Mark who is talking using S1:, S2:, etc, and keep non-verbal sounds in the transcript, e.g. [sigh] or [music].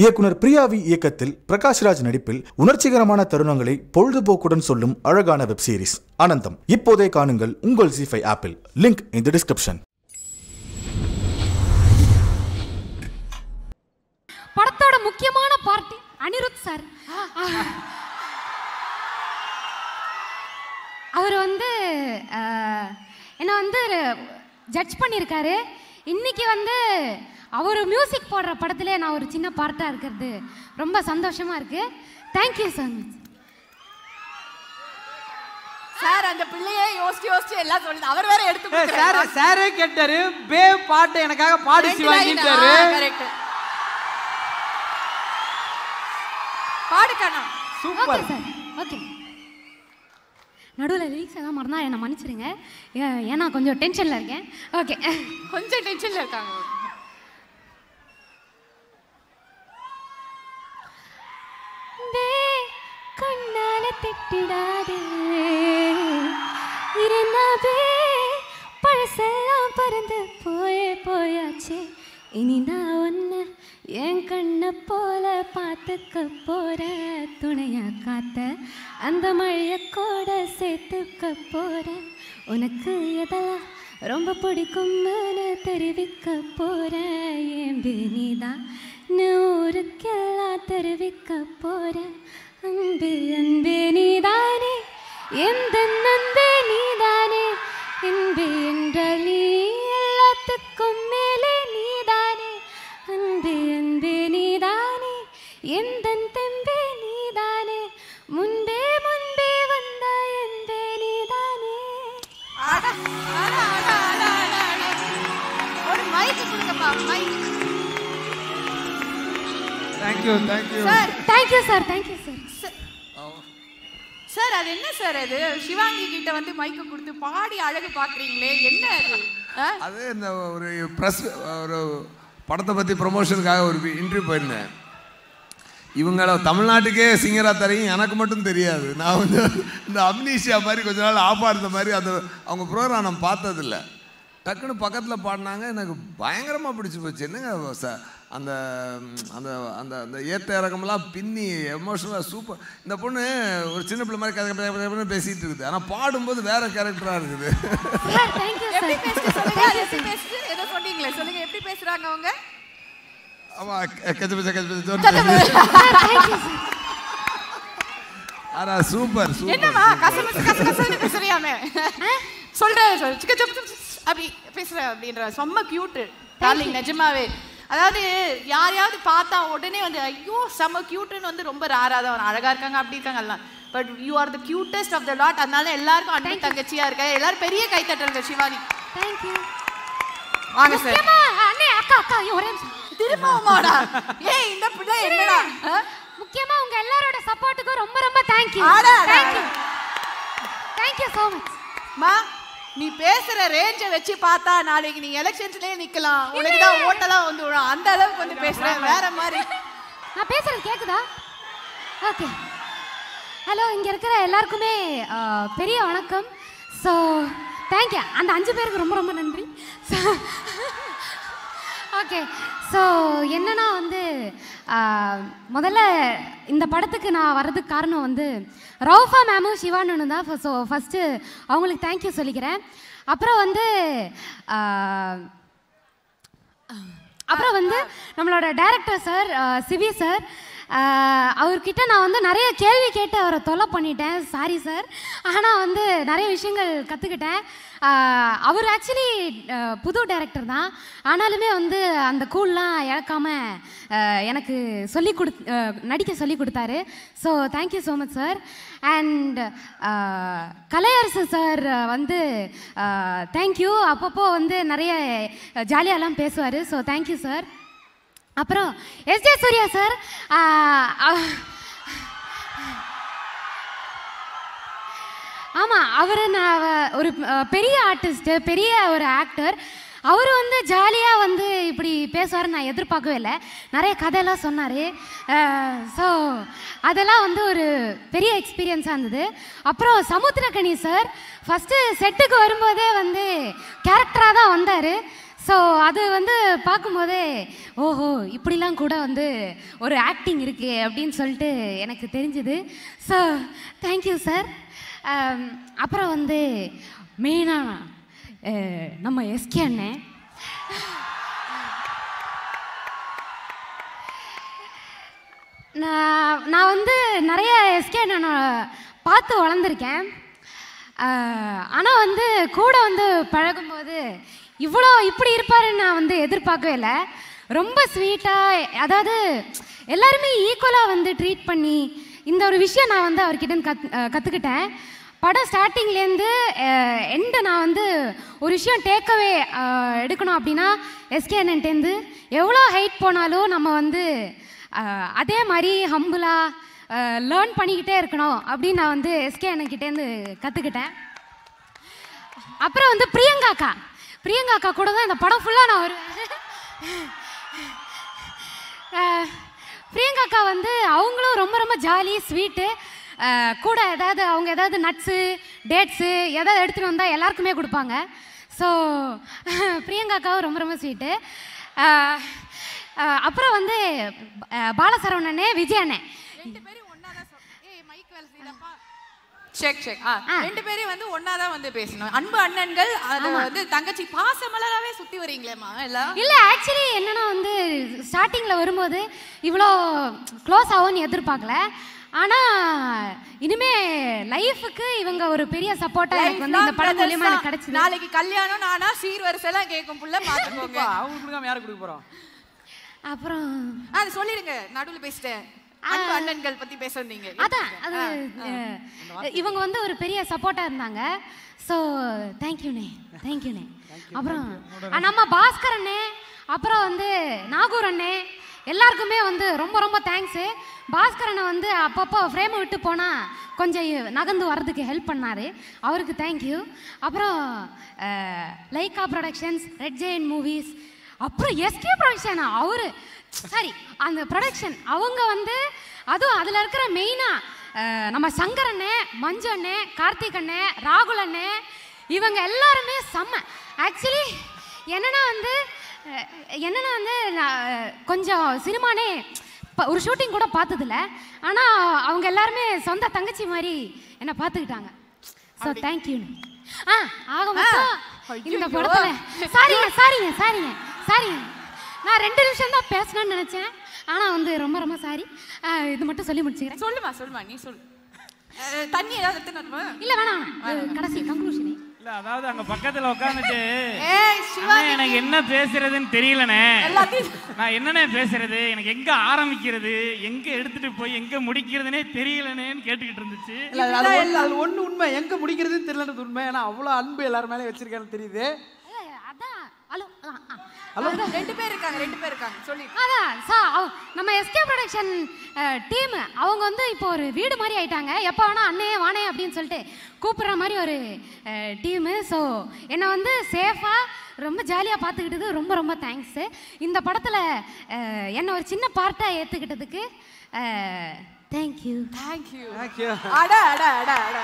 S1: இயக்குனர் பிரியாவி இயக்கத்தில் பிரகாஷ்ராஜ் நடிப்பில் உணர்ச்சிகரமான தருணங்களை பொழுதுபோக்குடன் சொல்லும் அழகான வெப் சீரிஸ் ஆனந்தம். இப்போதே காணுங்கள் உங்கள் ஜி ஃபைவ் ஆப்பில் லிங்க் இந்த டிஸ்கிரிப்ஷன்
S2: படத்தோட முக்கியமான பார்ட்டி அனிருத் சார். அவர் வந்து என்ன என்னை வந்து ஜட்ஜ் பண்ணியிருக்காரு. இன்னைக்கு வந்து அவர் மியூசிக் போடுற படத்திலே நான் ஒரு சின்ன பார்ட்டாக இருக்கிறது. ரொம்ப சந்தோஷமா இருக்கு. தேங்க்யூ சார்
S3: சார் அந்த பிள்ளையே யோசிச்சு யோசிச்சு எல்லாம் சொல்லுது. அவர் வேற எடுத்து
S4: சார் சாரே கேட்டாரு பே பாட்டு எனக்காக பாடி சிவாங்கிட்டாரு
S3: கரெக்ட் பாடு கண்ணா.
S2: ஓகே
S4: சூப்பர்
S2: சார் ஓகே நடுவில் லிரிக்ஸ் எதாவது மறந்தா என்னை மன்னிச்சிடுங்க ஏ- ஏன்னா கொஞ்சம் டென்ஷனில் இருக்கேன். ஓகே
S3: கொஞ்சம் டென்ஷன்ல இருக்காங்க.
S2: இருந்தாபே பழசெல்லாம் பறந்து போயே போயாச்சே. இனி நான் ஒன்று என் கண்ணை போல பார்த்துக்க போற துணையா காத்த அந்த மழைய கூட சேர்த்துக்க போற. உனக்கு எதெல்லாம் ரொம்ப பிடிக்கும்னு தெரிவிக்க போற? என் நீதான் நூறுக்கெல்லாம் தெரிவிக்க போற. அன்பு அன்பே நீதானே. எந்த அன்பே நீதானே? அன்பு என்றால் நீ எல்லாத்துக்கும் மேலே நீதானே. அன்பு அன்பே நீதானே. எந்த தெம்பே நீதானே? முன்பே முன்பே வந்த என்பே நீதானே.
S3: ஒரு மைக்கு கொடுங்கப்பா mic
S4: thank you thank you
S3: sir
S2: thank you sir thank you sir
S3: sir அது என்ன சார் அது? சிவாங்கி கிட்ட வந்து மைக்க கொடுத்து பாடி அழகு பாக்குறீங்களே என்ன அது?
S5: அது இந்த ஒரு ப்ரெஸ் ஒரு படத்தை பற்றி ப்ரொமோஷனுக்காக ஒரு இன்டர்வியூ போயிருந்தேன். இவங்கள தமிழ்நாட்டுக்கே சிங்கராக தரீங்க எனக்கு மட்டும் தெரியாது. நான் வந்து இந்த அம்னீஷியா மாதிரி கொஞ்ச நாள் ஆஃபாக இருந்த மாதிரி அந்த அவங்க ப்ரோக்ராம் நான் பார்த்ததில்ல. டக்குன்னு பக்கத்தில் பாடினாங்க. எனக்கு பயங்கரமாக பிடிச்சி போச்சு. என்னங்க ச அந்த அந்த அந்த அந்த ஏத்த இறக்கமெல்லாம் பின்னி எமோஷனலாக சூப்பர் இந்த பொண்ணு ஒரு சின்ன பிள்ளை மாதிரி கதை கதை கதை பேசிகிட்டு இருக்குது. ஆனால் பாடும்போது வேற கேரக்டராக இருக்குது.
S3: ஏதோ சொன்னீங்களே எப்படி பேசுறாங்க அவங்க?
S5: ஆமாம் பச்ச
S2: தேங்க்யூ சார்
S5: ஆனா சூப்பர் சூப்பர்
S3: என்னம்மா கசமசு கச கசன்னு பேசுறியாமே? சொல்ற சொல் சிக்க அப்படி பேசுற அப்படின்ற. செம்ம கியூட் டார்லிங் நிஜமாவே. அதாவது யாரையாவது பார்த்தா உடனே வந்து ஐயோ செம்ம கியூட்னு வந்து ரொம்ப ராரா தான் அழகா இருக்காங்க அப்படி இருக்காங்க எல்லாம். But you are the cutest of the lot அதனால எல்லாருக்கும் அன்பு தங்கச்சியா இருக்க. எல்லாரும் பெரிய கைத்தட்டல்கள் சிவானி.
S2: தேங்க்யூ
S3: வாங்க சார்
S2: அண்ணே அக்கா அக்கா ஒரே
S3: திரும்பவுமாடா ஏய் இந்த பிள்ளை என்னடா?
S2: முக்கியமா உங்க எல்லாரோட சப்போர்ட்டுக்கும் ரொம்ப ரொம்ப thank you thank you thank you so much
S3: மா நீ பேசுற ரேஞ்ச வச்சு பார்த்தா நாளைக்கு நீ எலெக்ஷன்ஸ்லயே நிக்கலாம். உனக்கு தான் ஓட்டெல்லாம் வந்து விழும். அந்த அளவுக்கு வந்து பேசுற. வேற மாதிரி.
S2: நான் பேசுறது கேக்குதா? ஓகே ஹலோ இங்க இருக்கிற எல்லாருக்குமே பெரிய வணக்கம். ஸோ தேங்க்யூ அந்த அஞ்சு பேருக்கு ரொம்ப ரொம்ப நன்றி. ஓகே ஸோ என்னன்னா வந்து முதல்ல இந்த படத்துக்கு நான் வர்றதுக்கு காரணம் வந்து ரவுஃபா மேமும் சிவானு தான். ஸோ ஃபஸ்ட்டு அவங்களுக்கு தேங்க்யூ சொல்லிக்கிறேன். அப்புறம் வந்து அப்புறம் வந்து நம்மளோட டைரக்டர் சார் சிவி சார் அவர்கிட்ட நான் வந்து நிறைய கேள்வி கேட்டு அவரை தொலை பண்ணிட்டேன். சாரி சார் ஆனால் வந்து நிறைய விஷயங்கள் கற்றுக்கிட்டேன் அவர் ஆக்சுவலி புது டைரக்டர் தான். ஆனாலுமே வந்து அந்த கூல்லாம் இழக்காம எனக்கு சொல்லி கொடு நடிக்க சொல்லி கொடுத்தாரு. So thank you so much sir and Kalaiarasu sir வந்து தேங்க்யூ அப்பப்போ வந்து நிறைய ஜாலியாலாம் பேசுவார். ஸோ தேங்க்யூ சார் அப்புறம் எஸ் ஜே சூர்யா சார் ஆமாம் அவர் நான் ஒரு பெரிய ஆர்டிஸ்ட்டு பெரிய ஒரு ஆக்டர் அவர் வந்து ஜாலியாக வந்து இப்படி பேசுவார் நான் எதிர்பார்க்கவே இல்லை. நிறைய கதையெல்லாம் சொன்னார். ஸோ அதெல்லாம் வந்து ஒரு பெரிய எக்ஸ்பீரியன்ஸாக இருந்தது. அப்புறம் சமுத்திரக்கணி சார் ஃபஸ்ட்டு செட்டுக்கு வரும்போதே வந்து கேரக்டராக தான் வந்தார். ஸோ அது வந்து பார்க்கும்போதே ஓஹோ இப்படிலாம் கூட வந்து ஒரு ஆக்டிங் இருக்கு அப்படின்னு சொல்லிட்டு எனக்கு தெரிஞ்சுது. ஸோ தேங்க்யூ சார் அப்புறம் வந்து மெயினாக நம்ம எஸ்கே அண்ணன். நான் நான் வந்து நிறைய எஸ்கே நான் பார்த்து வளர்ந்துருக்கேன். ஆனால் வந்து கூட வந்து பழகும்போது இவ்வளோ இப்படி இருப்பாருன்னு நான் வந்து எதிர்பார்க்கவே இல்லை. ரொம்ப ஸ்வீட்டாக அதாவது எல்லாருமே ஈக்குவலாக வந்து ட்ரீட் பண்ணி இந்த ஒரு விஷயம் நான் வந்து அவர்கிட்ட கத் கற்றுக்கிட்டேன் படம் ஸ்டார்டிங்லேருந்து எண்டு நான் வந்து ஒரு விஷயம் டேக்கவே எடுக்கணும் அப்படின்னா எஸ்கே அண்ணன்ட்டேருந்து எவ்வளோ ஹைட் போனாலும் நம்ம வந்து அதே மாதிரி ஹம்புலாக லேர்ன் பண்ணிக்கிட்டே இருக்கணும் அப்படின்னு நான் வந்து எஸ்கே அண்ணன்கிட்டேருந்து கற்றுக்கிட்டேன் அப்புறம் வந்து பிரியங்காக்கா. பிரியங்கா அக்கா கூட தான் இந்த படம் ஃபுல்லாக நான் வருவேன். பிரியங்கா அக்கா வந்து அவங்களும் ரொம்ப ரொம்ப ஜாலி ஸ்வீட்டு கூட ஏதாவது அவங்க ஏதாவது நட்ஸு டேட்ஸு எதாவது எடுத்துகிட்டு வந்தால் எல்லாருக்குமே கொடுப்பாங்க. ஸோ பிரியங்கா அக்காவும் ரொம்ப ரொம்ப ஸ்வீட்டு அப்புறம் வந்து பாலசரவணனே விஜய் அண்ணே
S3: ரெண்டு பேரும் ஒன்றா தான் மைக் வேலை செய்யலப்பா. செக் செக் ஆ ரெண்டு பேரும் வந்து ஒண்ணா தான் வந்து பேசணும். அன்பு அண்ணன்கள் அது வந்து தங்கச்சி பாசமலராவே சுத்தி வரீங்களேம்மா எல்லாம்?
S2: இல்லை ஆக்சுவலி என்னன்னா வந்து ஸ்டார்டிங்கில் வரும்போது இவ்வளோ க்ளோஸ் ஆகும்னு எதிர்பார்க்கல. ஆனால் இனிமே லைஃபுக்கு இவங்க ஒரு பெரிய சப்போர்ட்டாக எனக்கு வந்து இந்த படம் மூலியமா எனக்கு கிடைச்சது.
S3: நாளைக்கு கல்யாணம் நானா சீர்வரிசை எல்லாம் கேட்கும் புள்ள பாத்துக்கோங்க [laughs]
S4: அவங்க கொடுக்காம யாருக்கு கொடுக்க போறோம்?
S2: அப்புறம்
S3: அது சொல்லிடுங்க. நடுவுல பேசிட்டேன். அன்பு அண்ணன்கள் பத்தி பேச வந்தீங்க
S2: அதான் அது இவங்க வந்து ஒரு பெரிய சப்போர்ட்டாக இருந்தாங்க. ஸோ தேங்க்யூண்ணே தேங்க்யூண்ணே அப்புறம் நம்ம பாஸ்கர் அண்ணே அப்புறம் வந்து நாகூர் அண்ணே எல்லாருக்குமே வந்து ரொம்ப ரொம்ப தேங்க்ஸு பாஸ்கர் அண்ணன் வந்து அப்பப்போ ஃப்ரேமை விட்டு போனால் கொஞ்சம் நகர்ந்து வர்றதுக்கு ஹெல்ப் பண்ணார். அவருக்கு தேங்க்யூ அப்புறம் அஹ், Lyca productions red giant movies அப்புறம் எஸ்கே ப்ரொடக்ஷன் அவரு சரி அந்த ப்ரொடக்ஷன் அவங்க வந்து அதுவும் அதில் இருக்கிற மெயினாக நம்ம சங்கர் அண்ணே மஞ்சு அண்ணே கார்த்திக் அண்ணே ராகுல் அண்ணே இவங்க எல்லாருமே செம்ம. ஆக்சுவலி என்னன்னா வந்து என்னன்னா வந்து நான் கொஞ்சம் சினிமானே ஒரு ஷூட்டிங் கூட பார்த்ததில்ல. ஆனால் அவங்க எல்லாருமே சொந்த தங்கச்சி மாதிரி என்னை பார்த்துக்கிட்டாங்க. ஸோ தேங்க்யூ ஆ ஆக மொத்தம் இந்த படத்துல சாரிங்க சாரிங்க சாரிங்க சாரிங்க. நான் ரெண்டு நிமிஷம் தான் பேசணும்னு நினைச்சேன். ஆனா வந்து ரொம்ப ரொம்ப சாரி இது மட்டும் சொல்லி முடிச்சுக்கிறேன்.
S3: சொல்லுமா சொல்லுமா நீ சொல்லு. தண்ணி ஏதாவது எடுத்துன்னு?
S2: இல்ல வேணாம். கடைசி கன்க்ளூஷனே
S6: இல்ல அதாவது அங்க பக்கத்துல உட்காந்துட்டு எனக்கு என்ன பேசுறதுன்னு
S3: எல்லாத்தையும்
S6: நான் என்னண்ணே பேசுறது? எனக்கு எங்க ஆரம்பிக்கிறது? எங்க எடுத்துட்டு போய் எங்க முடிக்கிறதுனே தெரியலனேன்னு கேட்டுக்கிட்டு இருந்துச்சு.
S4: இல்ல அது ஒண்ணு அது ஒண்ணு உண்மை. எங்க முடிக்கிறதுன்னு தெரியலன்றது உண்மை. ஏன்னா அவ்வளவு அன்பு எல்லாரும் மேலே வச்சிருக்கான்னு தெரியுது.
S2: அதான் ஹலோ.
S3: ரெண்டு பேர் இருக்காங்க ரெண்டு பேர் இருக்காங்க. சொல்லி.
S2: அதான் சா அவ- நம்ம எஸ்கே ப்ரொடக்ஷன் டீம் அவங்க வந்து இப்போ ஒரு வீடு மாதிரி ஆயிட்டாங்க. எப்போ வேணா அண்ணே வானே அப்படின்னு சொல்லிட்டு கூப்பிடுற மாதிரி ஒரு டீமு ஸோ என்னை வந்து சேஃபாக ரொம்ப ஜாலியாக பார்த்துக்கிட்டது ரொம்ப ரொம்ப தேங்க்ஸு இந்த படத்தில் என்னை ஒரு சின்ன பார்ட்டாக ஏற்றுக்கிட்டதுக்கு தேங்க்யூ
S3: தேங்க்யூ
S4: தேங்க்யூ
S3: அட அட அட அட.